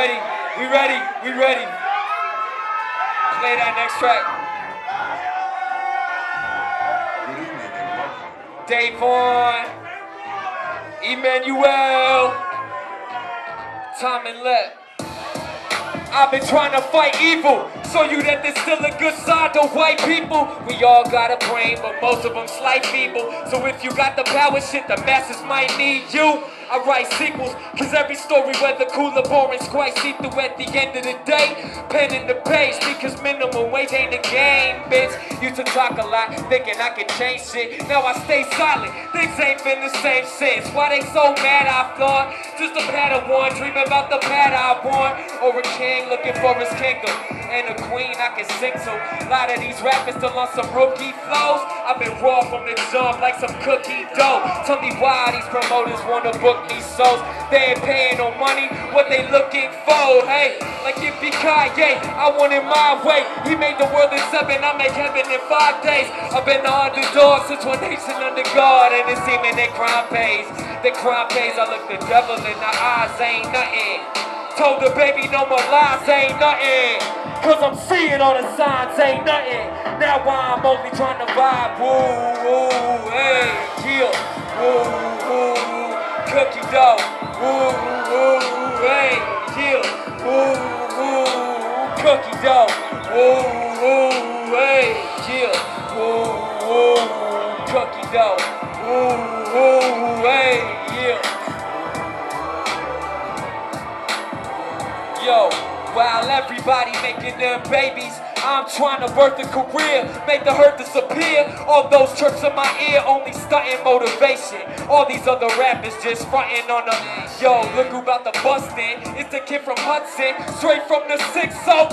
Ready? We ready? We ready? Play that next track. Davon, Emmanuel, Tom and Let. I've been trying to fight evil, show you that there's still a good side to white people. We all got a brain, but most of them slight people. So if you got the power shit, the masses might need you. I write sequels, cause every story, whether cool or boring, quite see through at the end of the day. Pen in the page, because minimum wage ain't a game, bitch. Used to talk a lot, thinking I could change shit. Now I stay silent, things ain't been the same since. Why they so mad, I thought? Just a Padawan, dreaming about the pad I want. Or a king looking for his kingdom. And a queen I can sing to. A lot of these rappers still on some rookie flows. I've been raw from the jump like some cookie dough. Tell me why these promoters wanna book me shows. They ain't paying no money, what they looking for? Hey, like if he Kanye, I want it my way. He made the world in seven, I make heaven in five days. I've been on the underdog since one nation under God, and it's seeming that crime pays. The crime pays, I look the devil in the eyes, ain't nothing. Told the baby no more lies, ain't nothing. Cause I'm seeing all the signs, ain't nothing. Now why I'm only trying to vibe, woo, woo, hey, yeah, woo, woo, cookie dough, woo, woo, hey, yeah, woo, woo, cookie dough, woo, woo, hey, yeah, woo, woo, cookie dough, woo, woo, hey, Yo, while everybody making them babies, I'm trying to work the career, make the hurt disappear. All those trips in my ear only stunting motivation. All these other rappers just fronting on the. Yo, look who about to bust in. It's the kid from Hudson, straight from the six. So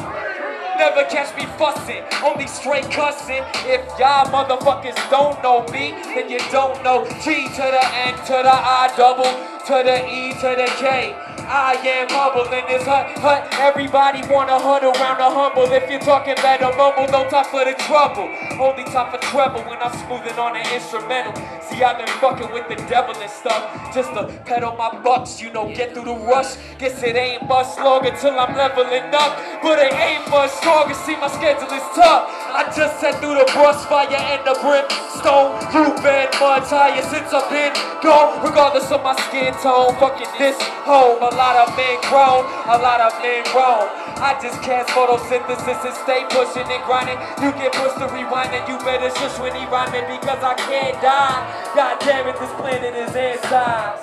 never catch me fussing, only straight cussing. If y'all motherfuckers don't know me, then you don't know G to the N to the I double to the E to the K. I am humble in this hut, hut. Everybody wanna hunt around the humble. If you're talking about a mumble, no time for the trouble. Only time for trouble when I'm smoothing on an instrumental. See, I've been fucking with the devil and stuff. Just to pedal my bucks, you know, get through the rush. Guess it ain't much longer till I'm leveling up. But it ain't much longer, see, my schedule is tough. I just sat through the brush fire and the brimstone. You've been much higher since I've been gone. Regardless of my skin tone, fucking this home. A lot of men grown, a lot of men grown. I just cast photosynthesis and stay pushing and grinding. You get pushed to rewind and you better shush when he rhyming because I can't die. God damn it, this planet is inside.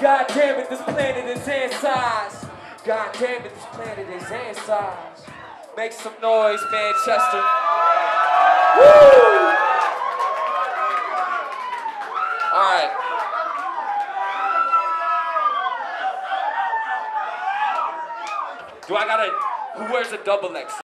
God damn it, this planet is inside. God damn it, this planet is inside. Make some noise, Manchester. Woo! All right. Do I gotta? Who wears a double X?